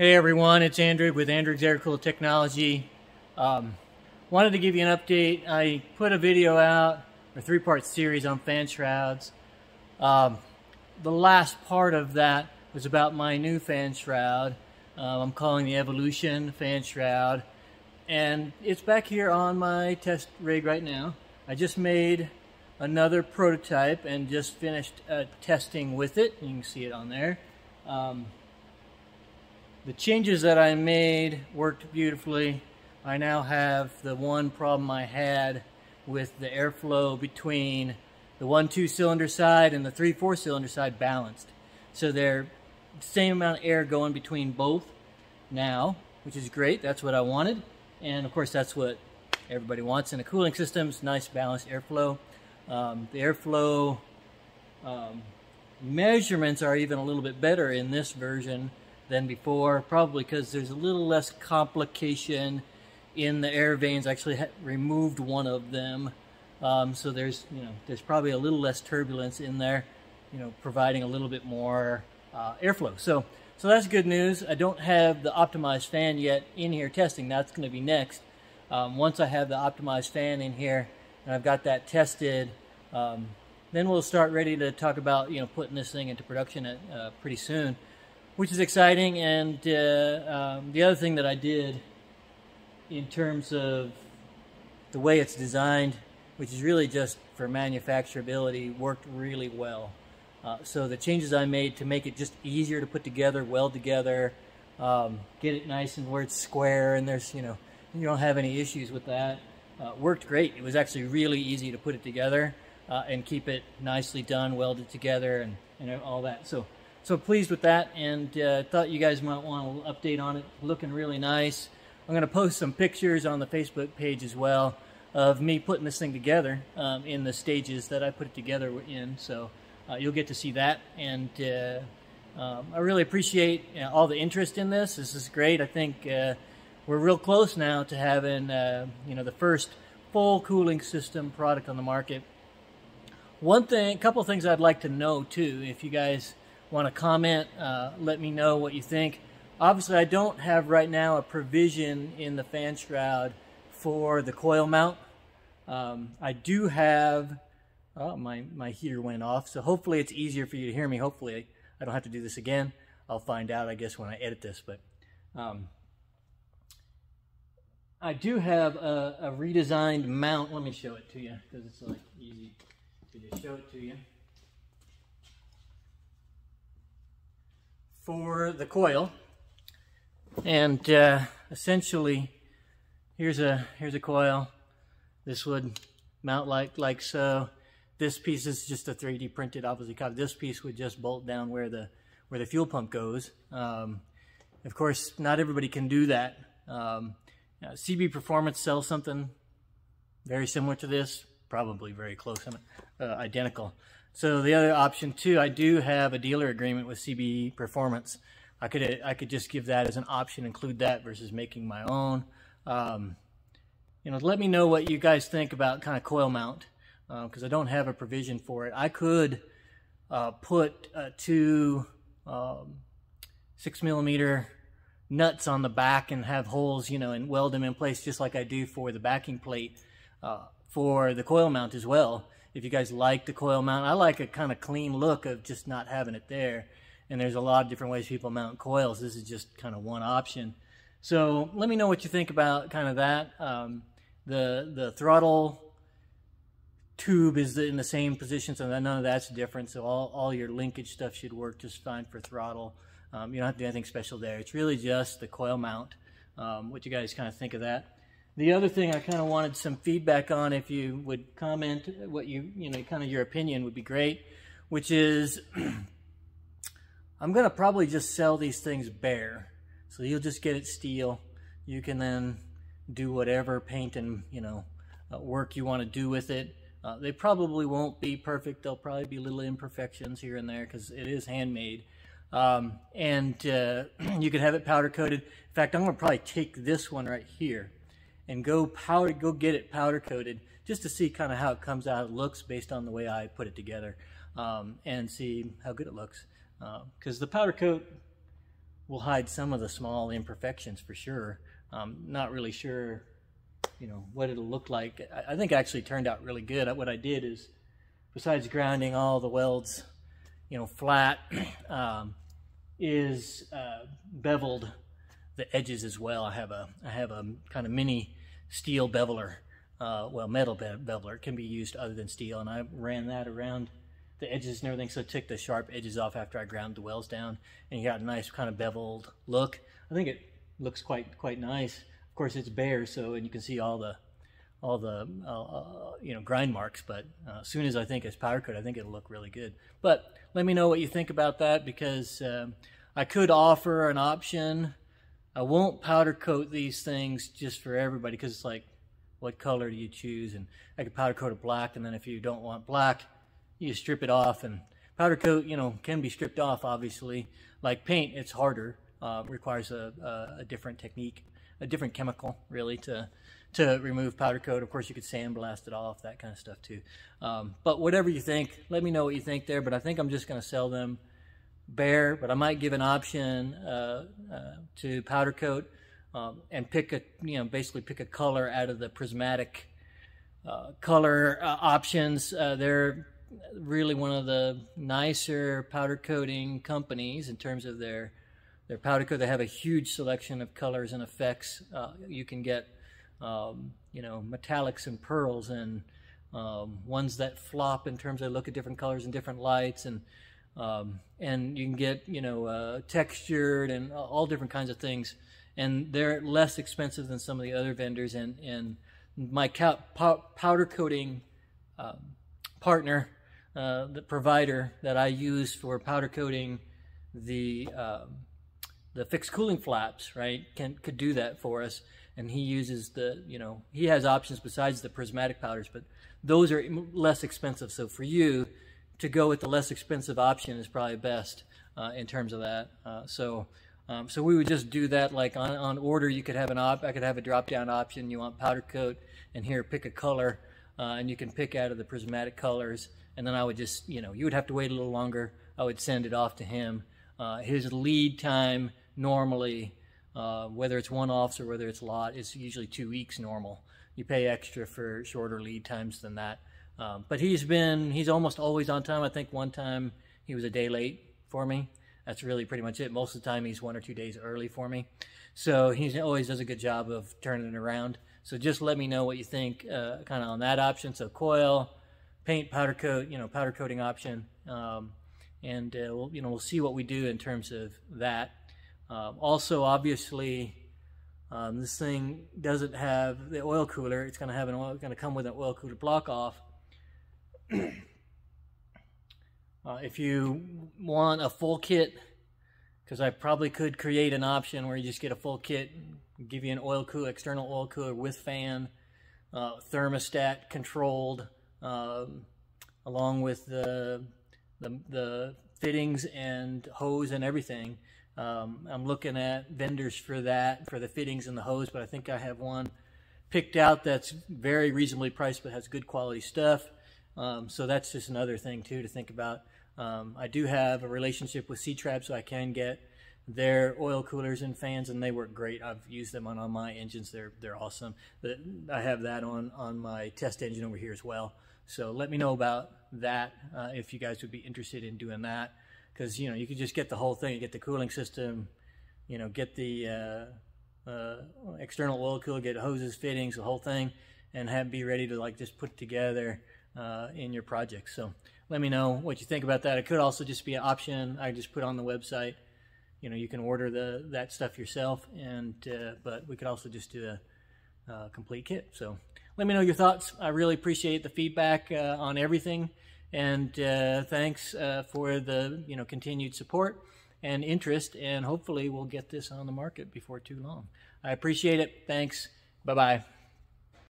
Hey everyone, it's Andrew with Andrig's Aircooled Technology. Um, wanted to give you an update. I put a video out, a three-part series on fan shrouds. Um, the last part of that was about my new fan shroud. Um, I'm calling the Evolution fan shroud. And it's back here on my test rig right now. I just made another prototype and just finished uh, testing with it. You can see it on there. Um, the changes that I made worked beautifully. I now have the one problem I had with the airflow between the one two cylinder side and the three four cylinder side balanced. So they're same amount of air going between both now, which is great. That's what I wanted. And of course, that's what everybody wants in a cooling system, is nice balanced airflow. Um, the airflow um, measurements are even a little bit better in this version than before, probably because there's a little less complication in the air vanes. I actually removed one of them, um, so there's you know there's probably a little less turbulence in there, you know, providing a little bit more uh, airflow. So so that's good news. I don't have the optimized fan yet in here testing. That's going to be next. Um, once I have the optimized fan in here and I've got that tested, um, then we'll start ready to talk about you know putting this thing into production at, uh, pretty soon which is exciting. And uh, um, the other thing that I did in terms of the way it's designed, which is really just for manufacturability, worked really well. Uh, so the changes I made to make it just easier to put together, weld together, um, get it nice and where it's square and there's, you know, you don't have any issues with that. Uh, worked great. It was actually really easy to put it together uh, and keep it nicely done, welded together and, and all that. So so pleased with that and uh, thought you guys might want to update on it. Looking really nice. I'm going to post some pictures on the Facebook page as well of me putting this thing together um, in the stages that I put it together in. So uh, you'll get to see that. And uh, um, I really appreciate you know, all the interest in this. This is great. I think uh, we're real close now to having uh, you know the first full cooling system product on the market. One thing, a couple things I'd like to know too, if you guys want to comment, uh, let me know what you think. Obviously, I don't have right now a provision in the fan shroud for the coil mount. Um, I do have, oh, my, my heater went off, so hopefully it's easier for you to hear me. Hopefully I don't have to do this again. I'll find out, I guess, when I edit this. But um, I do have a, a redesigned mount. Let me show it to you because it's like easy to just show it to you. For the coil. And uh, essentially, here's a here's a coil. This would mount like like so. This piece is just a 3D printed, obviously. This piece would just bolt down where the where the fuel pump goes. Um, of course, not everybody can do that. Um, CB Performance sells something very similar to this, probably very close, uh, identical. So the other option too, I do have a dealer agreement with CB Performance. I could I could just give that as an option, include that versus making my own. Um, you know, let me know what you guys think about kind of coil mount because uh, I don't have a provision for it. I could uh, put uh, two um, six millimeter nuts on the back and have holes, you know, and weld them in place just like I do for the backing plate uh, for the coil mount as well if you guys like the coil mount. I like a kind of clean look of just not having it there. And there's a lot of different ways people mount coils. This is just kind of one option. So let me know what you think about kind of that. Um, the the throttle tube is in the same position, so none of that's different. So all, all your linkage stuff should work just fine for throttle. Um, you don't have to do anything special there. It's really just the coil mount. Um, what you guys kind of think of that. The other thing I kind of wanted some feedback on, if you would comment what you, you know, kind of your opinion would be great, which is I'm going to probably just sell these things bare. So you'll just get it steel. You can then do whatever paint and, you know, uh, work you want to do with it. Uh, they probably won't be perfect. There'll probably be little imperfections here and there because it is handmade. Um, and uh, you can have it powder coated. In fact, I'm going to probably take this one right here and go powder, go get it powder coated just to see kind of how it comes out, it looks based on the way I put it together um, and see how good it looks. Because uh, the powder coat will hide some of the small imperfections for sure. Um, not really sure, you know, what it'll look like. I, I think actually turned out really good. What I did is, besides grounding all the welds, you know, flat, um, is uh, beveled the edges as well. I have a I have a kind of mini steel beveler, uh, well metal be beveler. Can be used other than steel, and I ran that around the edges and everything, so it took the sharp edges off after I ground the wells down, and you got a nice kind of beveled look. I think it looks quite quite nice. Of course, it's bare, so and you can see all the all the uh, uh, you know grind marks. But uh, as soon as I think it's powder coat, I think it'll look really good. But let me know what you think about that because um, I could offer an option I won't powder coat these things just for everybody because it's like, what color do you choose? And I could powder coat it black, and then if you don't want black, you strip it off. And powder coat, you know, can be stripped off, obviously. Like paint, it's harder. Uh, requires a, a, a, different technique, a different chemical, really, to to remove powder coat. Of course, you could sandblast it off, that kind of stuff too. Um, but whatever you think, let me know what you think there. But I think I'm just going to sell them bare, but I might give an option uh, uh, to powder coat um, and pick a, you know, basically pick a color out of the prismatic uh, color uh, options. Uh, they're really one of the nicer powder coating companies in terms of their their powder coat. They have a huge selection of colors and effects. Uh, you can get, um, you know, metallics and pearls and um, ones that flop in terms of look at different colors and different lights and um, and you can get you know uh, textured and all different kinds of things. And they're less expensive than some of the other vendors. And and my powder coating um, partner uh, the provider that I use for powder coating the um, the fixed cooling flaps right can could do that for us. And he uses the you know he has options besides the prismatic powders but those are less expensive. So for you to go with the less expensive option is probably best uh, in terms of that. Uh, so, um, so we would just do that like on, on order. You could have an op. I could have a drop down option. You want powder coat, and here pick a color, uh, and you can pick out of the prismatic colors. And then I would just, you know, you would have to wait a little longer. I would send it off to him. Uh, his lead time normally, uh, whether it's one offs or whether it's lot, is usually two weeks normal. You pay extra for shorter lead times than that. Um, but he's been, he's almost always on time. I think one time he was a day late for me. That's really pretty much it. Most of the time he's one or two days early for me. So he always does a good job of turning it around. So just let me know what you think uh, kind of on that option. So coil, paint, powder coat, you know, powder coating option. Um, and uh, we'll, you know, we'll see what we do in terms of that. Um, also, obviously, um, this thing doesn't have the oil cooler. It's going to have an oil, going to come with an oil cooler block off. uh, if you want a full kit, because I probably could create an option where you just get a full kit, give you an oil cooler, external oil cooler with fan, uh, thermostat controlled, um, along with the, the, the fittings and hose and everything. Um, I'm looking at vendors for that, for the fittings and the hose, but I think I have one picked out that's very reasonably priced but has good quality stuff. Um, so that's just another thing too to think about. Um, I do have a relationship with Setrab, so I can get their oil coolers and fans, and they work great. I've used them on, on my engines; they're they're awesome. I have that on on my test engine over here as well. So let me know about that uh, if you guys would be interested in doing that, because you know you could just get the whole thing, get the cooling system, you know, get the uh, uh, external oil cooler, get hoses, fittings, the whole thing, and have be ready to like just put together uh, in your project. So let me know what you think about that. It could also just be an option I just put on the website. You know, you can order the that stuff yourself, and uh, but we could also just do a, complete kit. So let me know your thoughts. I really appreciate the feedback uh, on everything, and uh, thanks uh, for the you know continued support and interest. And hopefully, we'll get this on the market before too long. I appreciate it. Thanks. Bye bye.